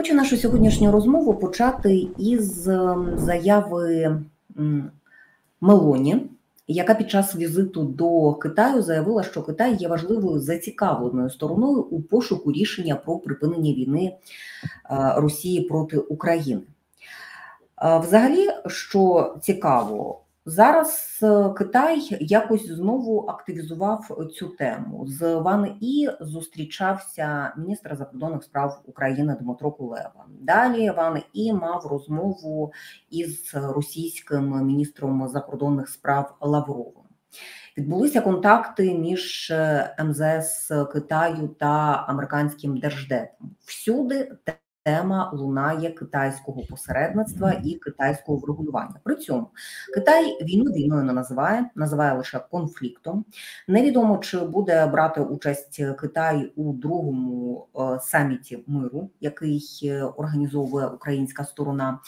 Хочу нашу сьогоднішню розмову почати із ем, заяви Мелоні, яка під час візиту до Китаю заявила, що Китай є важливою зацікавленою стороною у пошуку рішення про припинення війни е, Росії проти України. Е, взагалі, що цікаво, Зараз е, Китай якось знову активізував цю тему. З Ван І зустрічався міністр закордонних справ України Дмитро Кулеба. Далі Ван І мав розмову із російським міністром закордонних справ Лавровим. Відбулися контакти між е, МЗС Китаю та американським держдепом. Всюди тема лунає китайського посередництва і китайського врегулювання. При цьому Китай війну війною не називає, називає лише конфліктом. Невідомо чи буде брати участь Китай у другому е, саміті миру, який е, організовує українська сторона.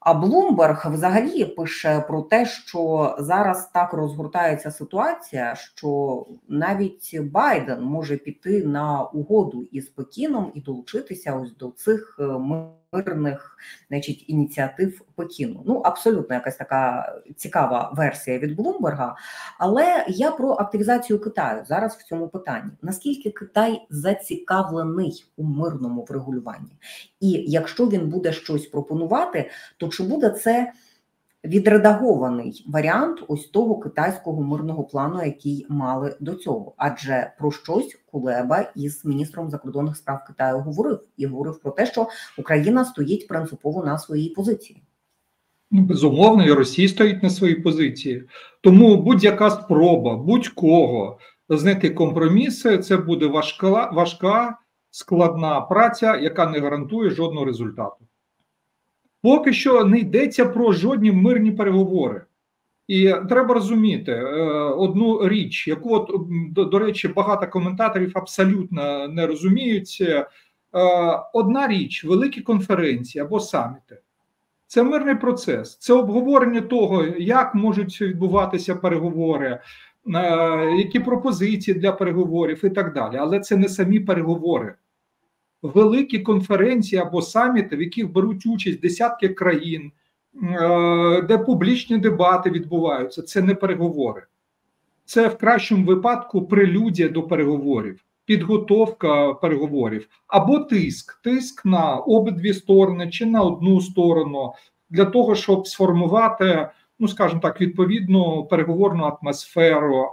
А Блумберг взагалі пише про те, що зараз так розгортається ситуація, що навіть Байден може піти на угоду із Пекіном і долучитися ось до цих е, мирних значить, ініціатив Пекіну. Ну абсолютно якась така цікава версія від Блумберга. Але я про активізацію Китаю зараз в цьому питанні: наскільки Китай зацікавлений у мирному врегулюванні, і якщо він буде щось пропонувати, то чи буде це? Відредагований варіант ось того китайського мирного плану, який мали до цього, адже про щось Кулеба із міністром закордонних справ Китаю говорив і говорив про те, що Україна стоїть принципово на своїй позиції. Ну, безумовно, і Росія стоїть на своїй позиції. Тому будь-яка спроба будь-кого знайти компроміси, це буде важка, важка складна праця, яка не гарантує жодного результату. Поки що не йдеться про жодні мирні переговори. І треба розуміти е, одну річ, яку от, до, речі, багато коментаторів абсолютно не розуміють. Е, одна річ, великі конференції або саміти. Це мирний процес, це обговорення того, як можуть відбуватися переговори, е, які пропозиції для переговорів і так далі. Але це не самі переговори великі конференції або саміти, в яких беруть участь десятки країн, е, де публічні дебати відбуваються. Це не переговори, це в кращому випадку прелюдія до переговорів, підготовка переговорів або тиск, тиск на обидві сторони чи на одну сторону для того, щоб сформувати ну скажімо так, відповідну переговорну атмосферу,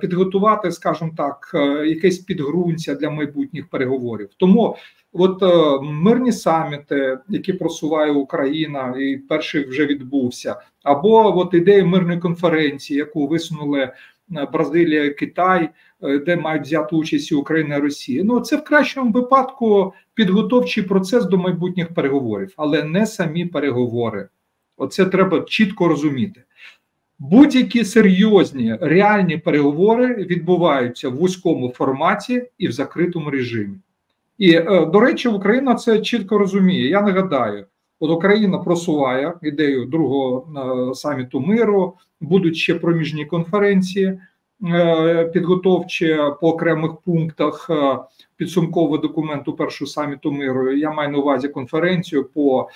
підготувати, скажімо так, е, якесь підґрунтя для майбутніх переговорів. Тому от е, мирні саміти, які просуває Україна, і перший вже відбувся, або от ідея мирної конференції, яку висунули. Е, Бразилія, Китай, де мають взяти участь і Україна і Росія. Ну це в кращому випадку підготовчий процес до майбутніх переговорів, але не самі переговори. Оце треба чітко розуміти. Будь-які серйозні реальні переговори відбуваються в вузькому форматі і в закритому режимі. І, е, до речі, Україна це чітко розуміє. Я нагадаю, от Україна просуває ідею другого е, саміту миру, будуть ще проміжні конференції е, підготовчі по окремих пунктах підсумкового документу першого саміту миру. Я маю на увазі конференцію по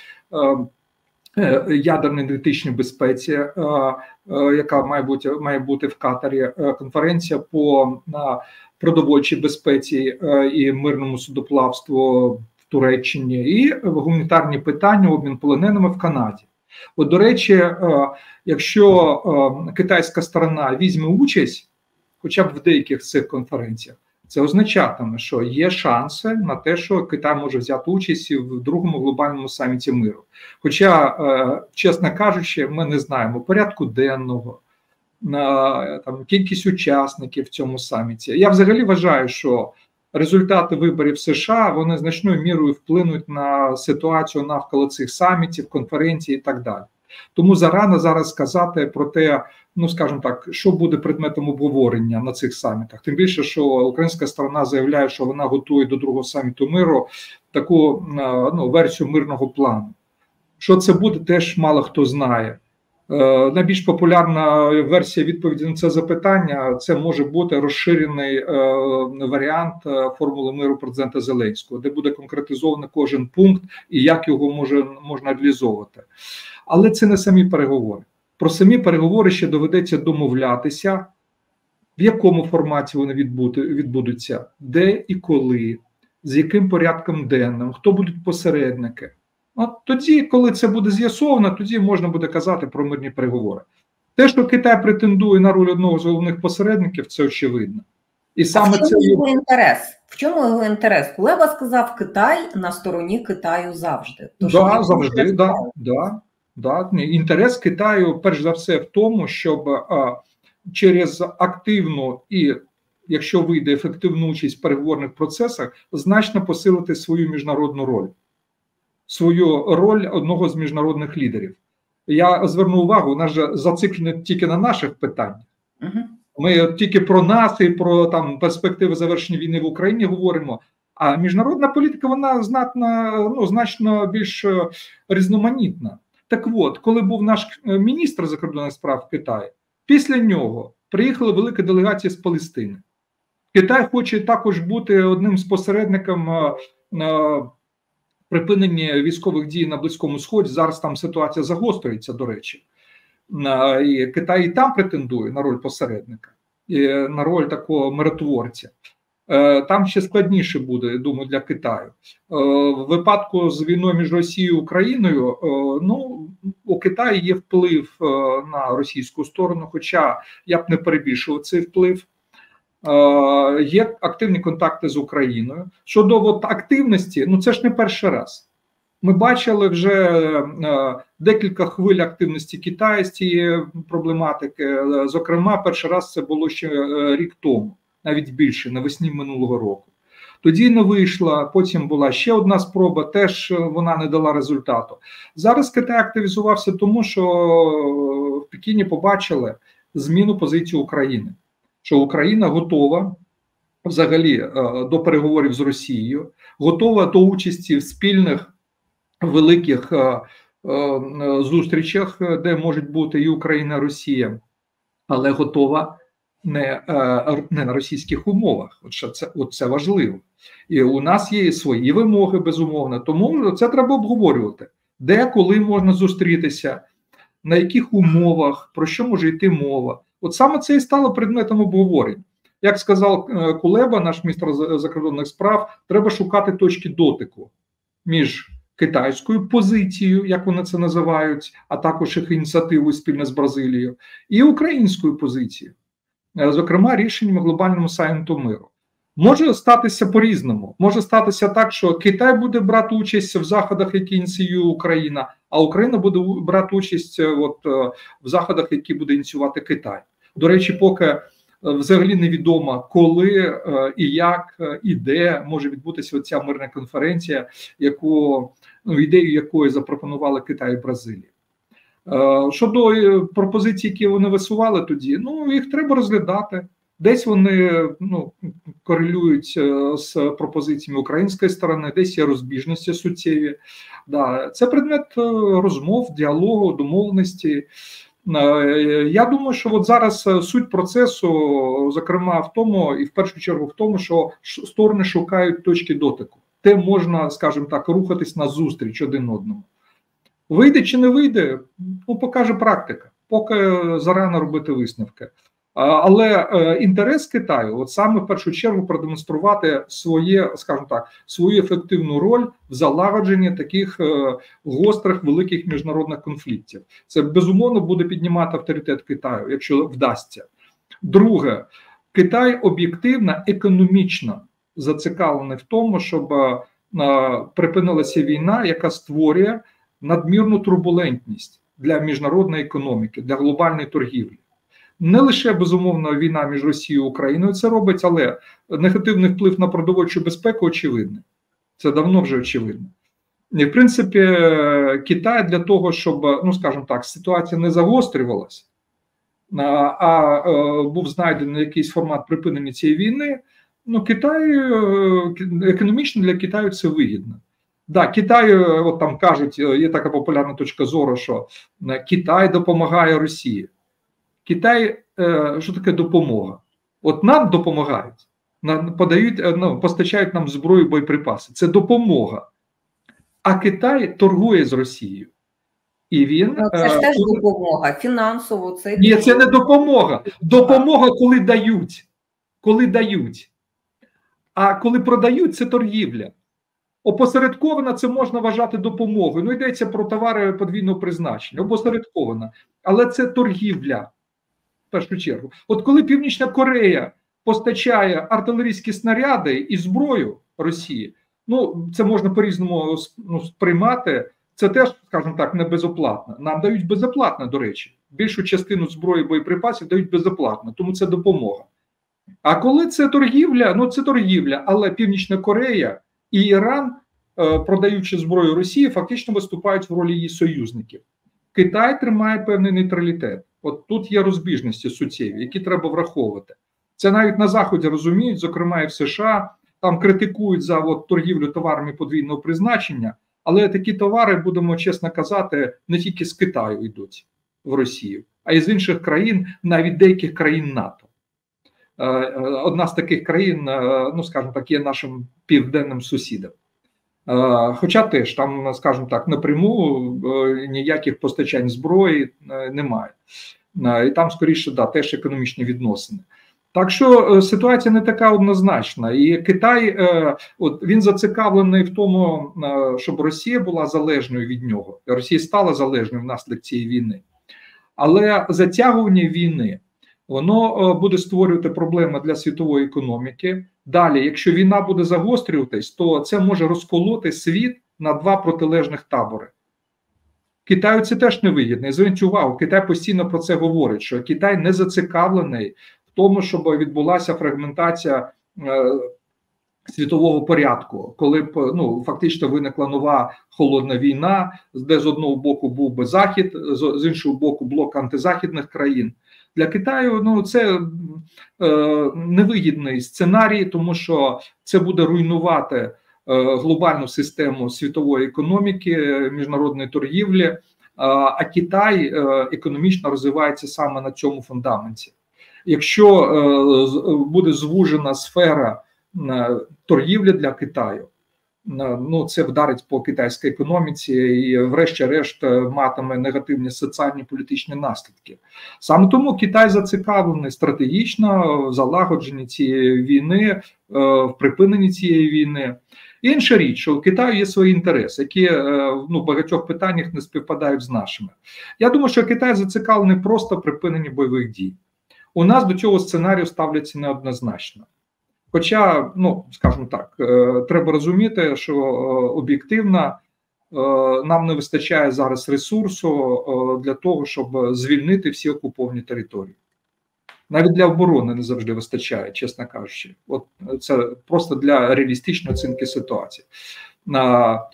Е, ядерно-енергетичній безпеці, е, е, яка має бути має бути в Катарі, конференція по продовольчій безпеці і мирному судоплавству в Туреччині, і гуманітарні питання обмін полоненими в Канаді. От, до речі, якщо китайська сторона візьме участь, хоча б в деяких цих конференціях. Це означатиме, що є шанси на те, що Китай може взяти участь в другому глобальному саміті миру. Хоча, е, чесно кажучи, ми не знаємо порядку денного, там кількість учасників в цьому саміті. Я взагалі вважаю, що результати виборів США вони значною мірою вплинуть на ситуацію навколо цих самітів, конференцій і так далі. Тому зарано зараз сказати про те, ну скажімо так, що буде предметом обговорення на цих самітах. Тим більше, що українська сторона заявляє, що вона готує до другого саміту миру таку ну, версію мирного плану. Що це буде, теж мало хто знає. Е, найбільш популярна версія відповіді на це запитання це може бути розширений е, варіант е, формули миру президента Зеленського, де буде конкретизований кожен пункт і як його може можна реалізовувати. Але це не самі переговори. Про самі переговори ще доведеться домовлятися, в якому форматі вони відбудуться, де і коли, з яким порядком денним, хто будуть посередники. От тоді, коли це буде з'ясовано, тоді можна буде казати про мирні переговори. Те, що Китай претендує на роль одного з головних посередників, це очевидно. І саме а в чому це його інтерес? В чому його інтерес? Кулеба сказав, Китай на стороні Китаю завжди. Тож да, завжди, да, да, да. Інтерес Китаю, перш за все, в тому, щоб а, через активну і, якщо вийде ефективну участь в переговорних процесах, значно посилити свою міжнародну роль свою роль одного з міжнародних лідерів. Я зверну увагу, у нас же зациклено тільки на наших питаннях. Ми тільки про нас і про там перспективи завершення війни в Україні говоримо. А міжнародна політика вона знатна, ну значно більш е, різноманітна. Так от, коли був наш е, міністр закордонних справ в Китаї, після нього приїхала велика делегація з Палестини. Китай хоче також бути одним з посередником е, припинення військових дій на близькому сході. Зараз там ситуація загострюється. До речі, і Китай і там претендує на роль посередника, на роль такого миротворця. Е, там ще складніше буде, думаю, для Китаю е, в випадку з війною між Росією і Україною. Е, ну у Китаї є вплив на російську сторону, хоча я б не перебільшував цей вплив. Є активні контакти з Україною. Щодо от активності, ну це ж не перший раз. Ми бачили вже декілька хвиль активності Китаю з цієї проблематики. Зокрема, перший раз це було ще рік тому, навіть більше навесні минулого року. Тоді не вийшла. Потім була ще одна спроба, теж вона не дала результату. Зараз Китай активізувався, тому що в Пекіні побачили зміну позиції України що Україна готова взагалі е, до переговорів з Росією, готова до участі в спільних великих е, е, зустрічах, де можуть бути і Україна, і Росія, але готова не не на російських умовах. От що це от це важливо, і у нас є свої вимоги, безумовно. Тому це треба обговорювати, де коли можна зустрітися, на яких умовах, про що може йти мова. От саме це і стало предметом обговорень. Як сказав е, Кулеба, наш міністр закордонних справ, треба шукати точки дотику між китайською позицією, як вони це називають, а також їх ініціативою спільно з Бразилією, і українською позицією, е, зокрема, рішенням глобальному саміту миру. Може статися по-різному. Може статися так, що Китай буде брати участь в заходах, які ініціює Україна, а Україна буде брати участь е, от, в заходах, які буде ініціювати Китай. До речі, поки е, взагалі невідомо, коли е, і як е, і де може відбутися ця мирна конференція, яку ну, ідею якої запропонували Китай і Бразилія. Щодо пропозицій, які вони висували тоді, ну їх треба розглядати. Десь вони ну, корелюють з пропозиціями української сторони, десь є розбіжності суттєві. Да, Це предмет розмов, діалогу, домовленості. Е, я думаю, що от зараз е, суть процесу, зокрема, в тому, і в першу чергу в тому, що сторони шукають точки дотику, де можна, скажімо так, рухатись на зустріч один одному. Вийде чи не вийде, ну покаже практика, поки зарано робити висновки. Але е, інтерес Китаю, от саме в першу чергу, продемонструвати своє, скажімо так, свою ефективну роль в залагодженні таких е, гострих великих міжнародних конфліктів. Це безумовно буде піднімати авторитет Китаю, якщо вдасться. Друге, Китай об'єктивно економічно зацікавлений в тому, щоб е, припинилася війна, яка створює надмірну турбулентність для міжнародної економіки, для глобальної торгівлі не лише безумовно війна між Росією і Україною це робить, але негативний вплив на продовольчу безпеку очевидний. Це давно вже очевидно. І в принципі, Китай для того, щоб, ну скажімо так, ситуація не загострювалася, а був знайдений якийсь формат припинення цієї війни. Ну, Китай е, економічно для Китаю це вигідно. Да, Китаю, от там кажуть, є така популярна точка зору, що Китай допомагає Росії. Китай, що таке допомога? От нам допомагають, подають, ну, постачають нам зброю боєприпаси. Це допомога. А Китай торгує з Росією. І він ну, це ж теж допомога фінансово. Це ні, це не допомога. Допомога, коли дають. Коли дають. А коли продають, це торгівля. Опосередкована це можна вважати допомогою. Ну, йдеться про товари подвійного призначення. Опосередкована. Але це торгівля в першу чергу. От коли Північна Корея постачає артилерійські снаряди і зброю Росії, ну це можна по-різному ну, сприймати. Це теж, скажімо так, не безоплатно. Нам дають безоплатно, до речі. Більшу частину зброї боєприпасів дають безоплатно, тому це допомога. А коли це торгівля, ну це торгівля, але Північна Корея і Іран, е, продаючи зброю Росії, фактично виступають в ролі її союзників. Китай тримає певний нейтралітет. От тут є розбіжності суттєві, які треба враховувати. Це навіть на Заході розуміють, зокрема і в США, там критикують за от, торгівлю товарами подвійного призначення, але такі товари, будемо чесно казати, не тільки з Китаю йдуть в Росію, а й з інших країн, навіть деяких країн НАТО. Е, е, одна з таких країн, е, ну скажімо так, є нашим південним сусідом. Хоча теж там, скажімо так, напряму ніяких постачань зброї немає. І там, скоріше, да, теж економічні відносини. Так що ситуація не така однозначна, і Китай от він зацікавлений в тому, щоб Росія була залежною від нього. Росія стала залежною внаслідок цієї війни, але затягування війни воно буде створювати проблеми для світової економіки. Далі, якщо війна буде загострюватись, то це може розколоти світ на два протилежних табори. Китаю це теж не вигідно. Зверніть увагу, Китай постійно про це говорить: що Китай не зацікавлений в тому, щоб відбулася фрагментація е, світового порядку, коли б ну фактично виникла нова холодна війна, де з одного боку був би захід, з іншого боку, блок антизахідних країн. Для Китаю ну це е, невигідний сценарій, тому що це буде руйнувати е, глобальну систему світової економіки, міжнародної торгівлі. Е, а Китай е, економічно розвивається саме на цьому фундаменті. Якщо е, буде звужена сфера е, торгівлі для Китаю, ну це вдарить по китайській економіці і, врешті-решт, матиме негативні соціальні політичні наслідки. Саме тому Китай зацікавлений стратегічно в залагодженні цієї війни, е, в припиненні цієї війни. Інша річ, що у Китаю є свої інтереси, які е, ну, в багатьох питаннях не співпадають з нашими. Я думаю, що Китай зацікавлений просто припиненні бойових дій. У нас до цього сценарію ставляться неоднозначно. Хоча, ну скажімо так, е, треба розуміти, що е, об'єктивно е, нам не вистачає зараз ресурсу для того, щоб звільнити всі окуповані території. Навіть для оборони не завжди вистачає, чесно кажучи. От це просто для реалістичної оцінки ситуації.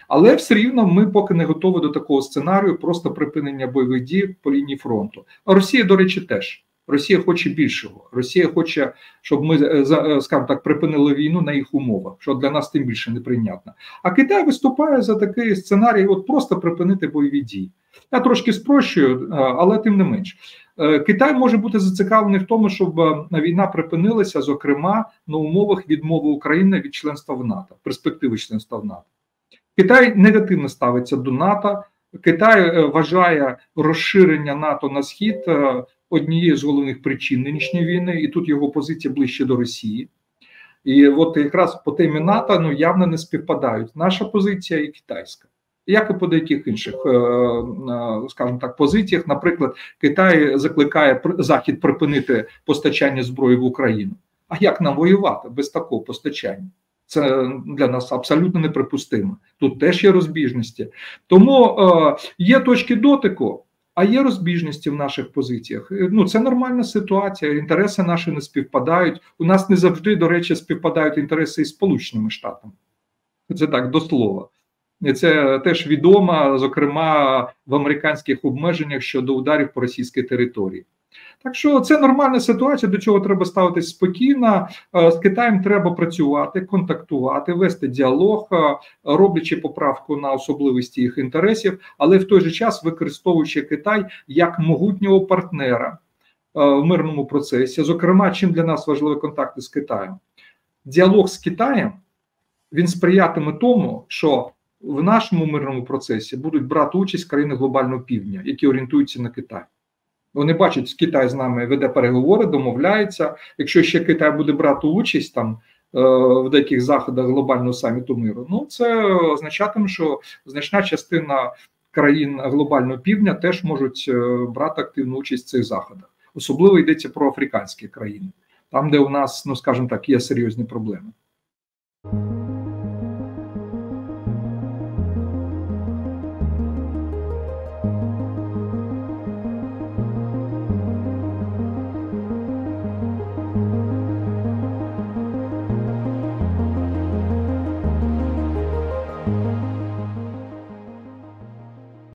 Але все рівно ми поки не готові до такого сценарію, просто припинення бойових дій по лінії фронту. А Росія, до речі, теж. Росія хоче більшого. Росія хоче, щоб ми е, е, скажімо так припинили війну на їх умовах, що для нас тим більше неприйнятно. А Китай виступає за такий сценарій: от просто припинити бойові дії. Я трошки спрощую, е, але тим не менш. Китай може бути зацікавлений в тому, щоб війна припинилася, зокрема на умовах відмови України від членства в НАТО, перспективи членства в НАТО. Китай негативно ставиться до НАТО. Китай вважає розширення НАТО на схід однією з головних причин нинішньої війни, і тут його позиція ближче до Росії. І от якраз по темі НАТО ну явно не співпадають наша позиція і китайська, як і по деяких інших, е, е, скажімо так, позиціях. Наприклад, Китай закликає Захід припинити постачання зброї в Україну. А як нам воювати без такого постачання? Це для нас абсолютно неприпустимо. Тут теж є розбіжності. Тому е, є точки дотику. А є розбіжності в наших позиціях. Е, ну це нормальна ситуація. Інтереси наші не співпадають. У нас не завжди, до речі, співпадають інтереси із Сполученими Штатами. Це так до слова. Це теж відомо, зокрема в американських обмеженнях щодо ударів по російській території. Так що це нормальна ситуація, до чого треба ставитись спокійно. Е, з Китаєм треба працювати, контактувати, вести діалог, е, роблячи поправку на особливості їх інтересів, але в той же час використовуючи Китай як могутнього партнера е, в мирному процесі. Зокрема, чим для нас важливі контакти з Китаєм. Діалог з Китаєм він сприятиме тому, що в нашому мирному процесі будуть брати участь країни глобального півдня, які орієнтуються на Китай. Вони бачать, Китай з нами веде переговори, домовляється. Якщо ще Китай буде брати участь там е, в деяких заходах глобального саміту миру, ну це означатиме, що значна частина країн глобального півдня теж можуть е, брати активну участь в цих заходах. Особливо йдеться про африканські країни, там де у нас, ну скажімо так, є серйозні проблеми.